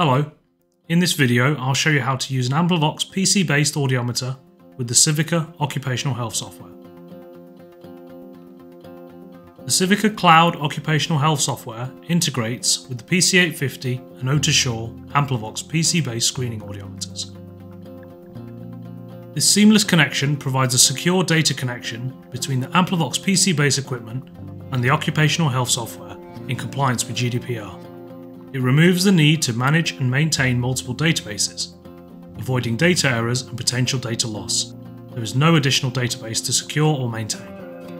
Hello. In this video, I'll show you how to use an Amplivox PC-based audiometer with the Civica occupational health software. The Civica Cloud occupational health software integrates with the PC850 and Otosure Amplivox PC-based screening audiometers. This seamless connection provides a secure data connection between the Amplivox PC-based equipment and the occupational health software in compliance with GDPR. It removes the need to manage and maintain multiple databases, avoiding data errors and potential data loss. There is no additional database to secure or maintain.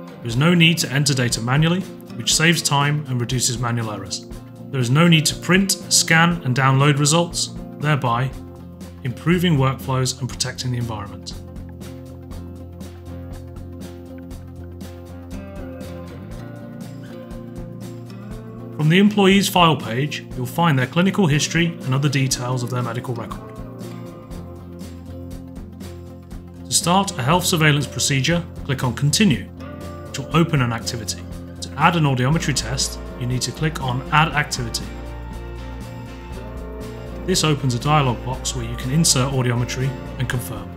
There is no need to enter data manually, which saves time and reduces manual errors. There is no need to print, scan, and download results, thereby improving workflows and protecting the environment. From the employee's file page, you'll find their clinical history and other details of their medical record. To start a health surveillance procedure, click on Continue, which will open an activity. To add an audiometry test, you need to click on Add Activity. This opens a dialog box where you can insert audiometry and confirm.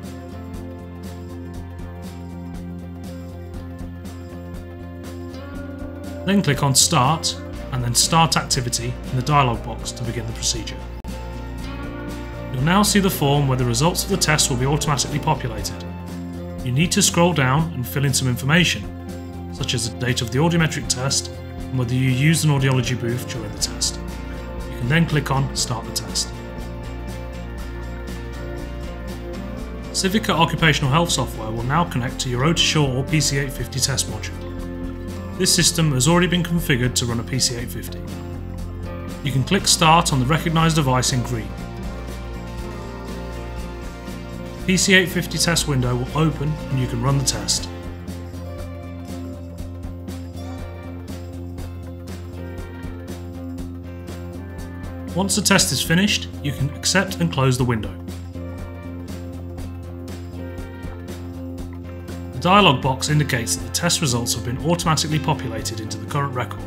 Then click on Start and then Start Activity in the dialog box to begin the procedure. You'll now see the form where the results of the test will be automatically populated. You need to scroll down and fill in some information, such as the date of the audiometric test and whether you used an audiology booth during the test. You can then click on Start the test. Civica Occupational Health software will now connect to your Otosure or PC850 test module. This system has already been configured to run a PC850. You can click Start on the recognised device in green. The PC850 test window will open and you can run the test. Once the test is finished, you can accept and close the window. Dialog box indicates that the test results have been automatically populated into the current record.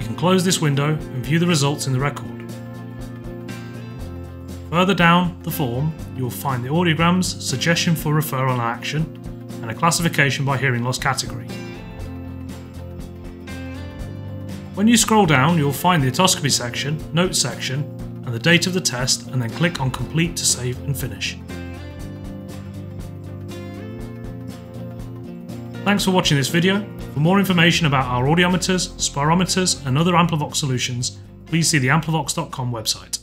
You can close this window and view the results in the record. Further down the form, you will find the audiograms, suggestion for referral and action, and a classification by hearing loss category. When you scroll down, you'll find the otoscopy section, notes section, and the date of the test, and then click on Complete to save and finish. Thanks for watching this video. For more information about our audiometers, spirometers and other Amplivox solutions, please see the amplivox.com website.